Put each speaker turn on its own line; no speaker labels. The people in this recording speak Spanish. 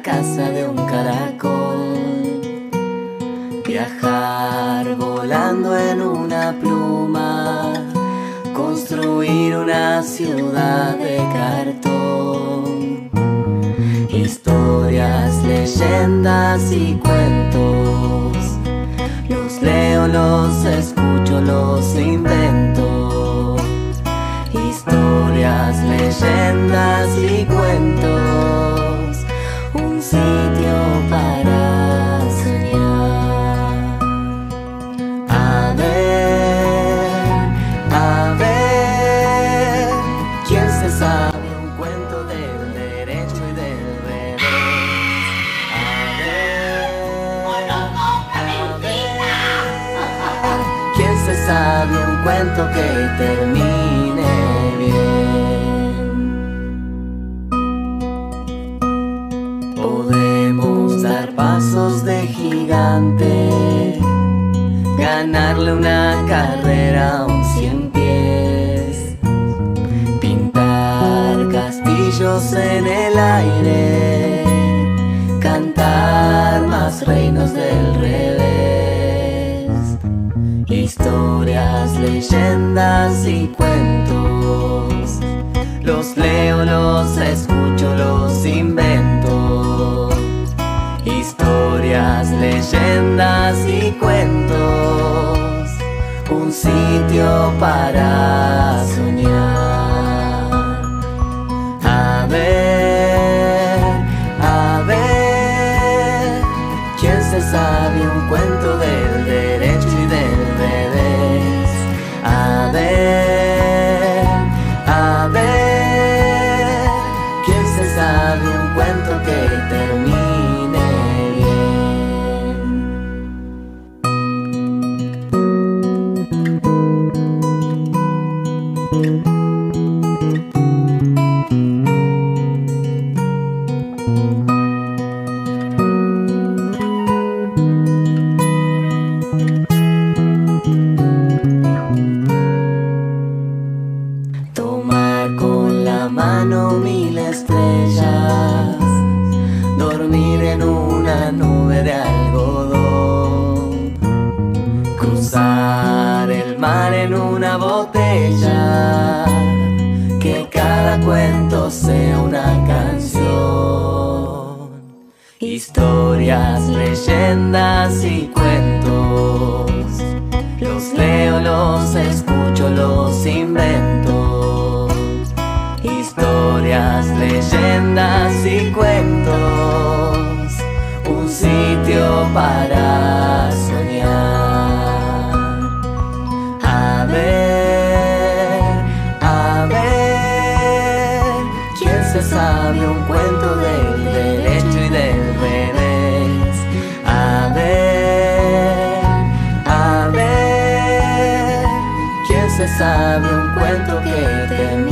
cabeza de un caracol. Viajar volando en una pluma, construir una ciudad de cartón. Historias, leyendas y cuentos, los leo, los escucho, sitio para soñar. A ver, a ver, ¿quién se sabe un cuento del derecho y del revés? A ver, a ver, ¿quién se sabe un cuento que termine de gigante. Ganarle una carrera a un cien pies, pintar castillos en el aire, cantar más reinos del revés, historias, leyendas y cuentos, los leo, los escucho, los invento leyendas y cuentos, un sitio para soñar. A ver, a ver, ¿quién se sabe un cuento del derecho y del revés? A ver, a ver, ¿quién se sabe un cuento que termine cuento sea una canción. Historias, leyendas y cuentos. Los leo, los escucho, los invento. Historias, leyendas y cuentos. Un sitio para se sabe un cuento del derecho y del revés? A ver, a ver, ¿quién se sabe un cuento que termine